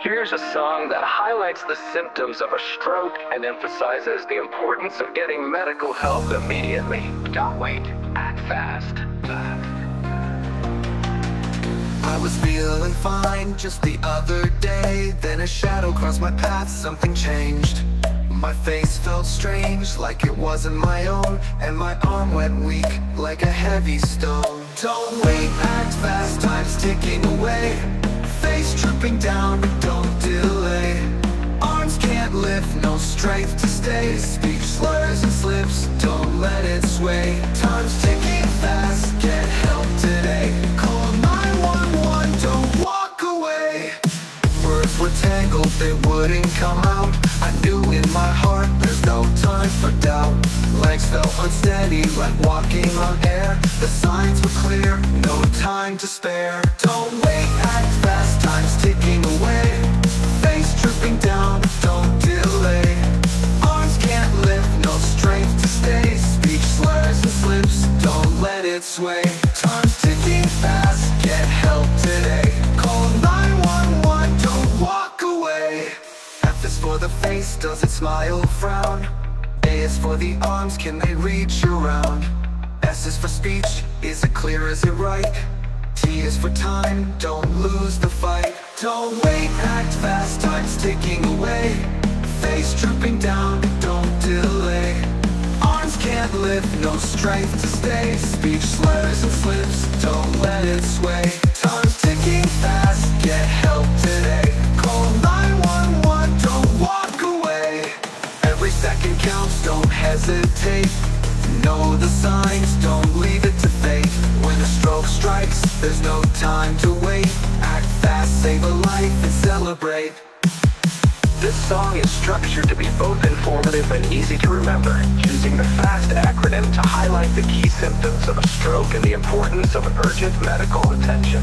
Here's a song that highlights the symptoms of a stroke and emphasizes the importance of getting medical help immediately. Don't wait. Act fast. I was feeling fine just the other day. Then a shadow crossed my path, something changed. My face felt strange, like it wasn't my own. And my arm went weak, like a heavy stone. Don't wait, act fast, time's ticking away. Face tripping down, strength to stay. Speech slurs and slips, don't let it sway. Time's ticking fast, get help today. Call 911, don't walk away. Words were tangled, they wouldn't come out. I knew in my heart, there's no time for doubt. Legs felt unsteady, like walking on air. The signs were clear, no time to spare. Don't wait, slips, don't let it sway. Time's ticking fast, get help today. Call 911, don't walk away. F is for the face, does it smile, frown? A is for the arms, can they reach around? S is for speech, is it clear, is it right? T is for time, don't lose the fight. Don't wait, act fast, time's ticking away. Face drooping down, no strength to stay. Speech slurs and slips, don't let it sway. Time's ticking fast, get help today. Call 911, don't walk away. Every second counts, don't hesitate. Know the signs, don't leave it to fate. When a stroke strikes, there's no time to wait. Act fast, save a life and celebrate. This song is structured to be both informative and easy to remember, using the highlight the key symptoms of a stroke and the importance of urgent medical attention.